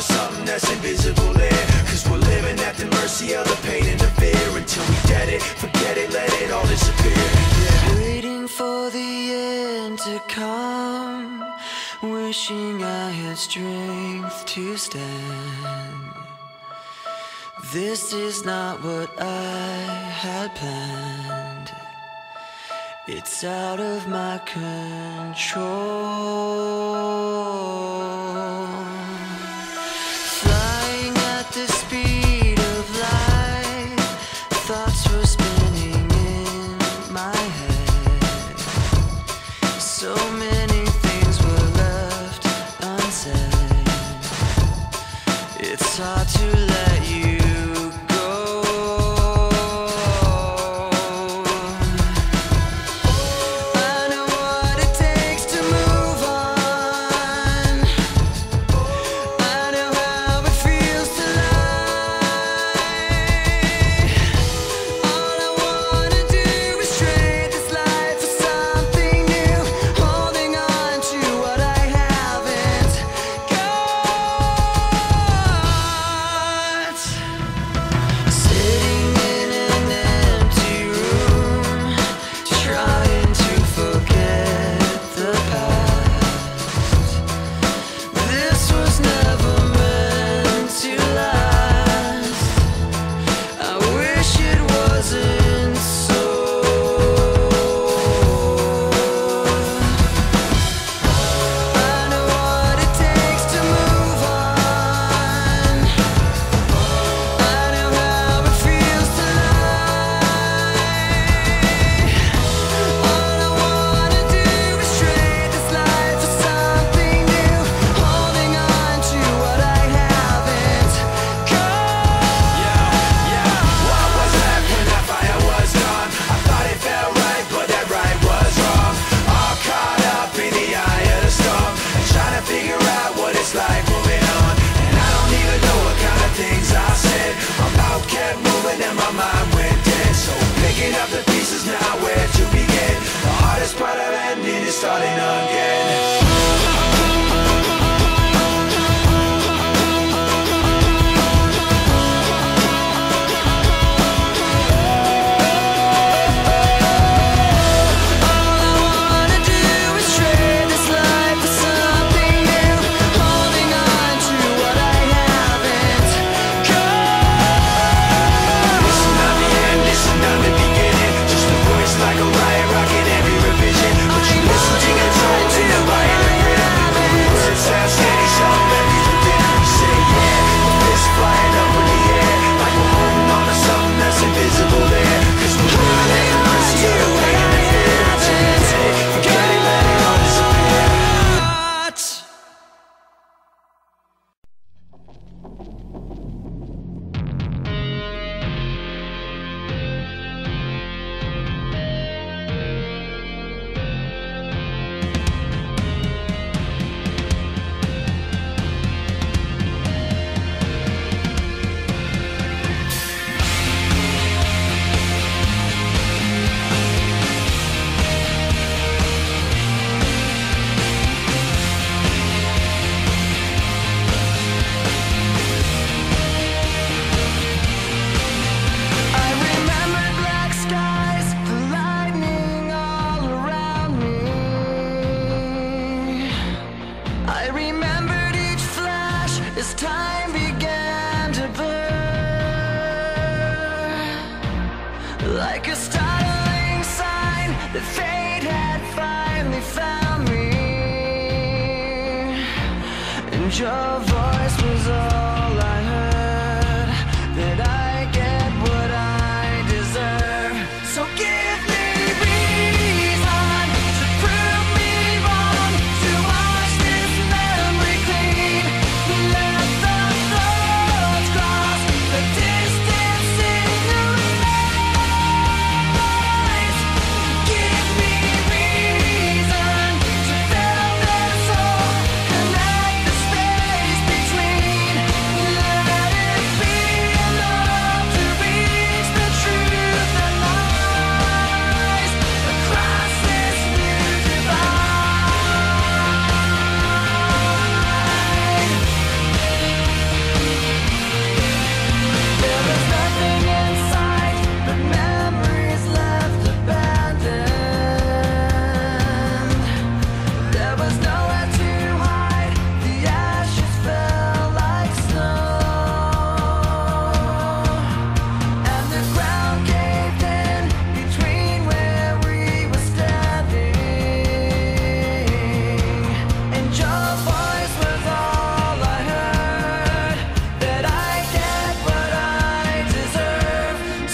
of something that's invisible there. Cause we're living at the mercy of the pain and the fear. Until we get it, forget it, let it all disappear. Yeah. Waiting for the end to come. Wishing I had strength to stand. This is not what I had planned. It's out of my control. as time began to burn Like a startling sign that fate had finally found me. And your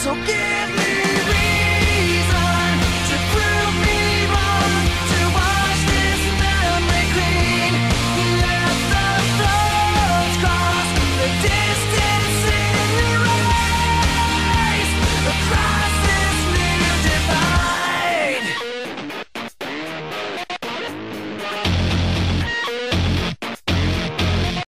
so give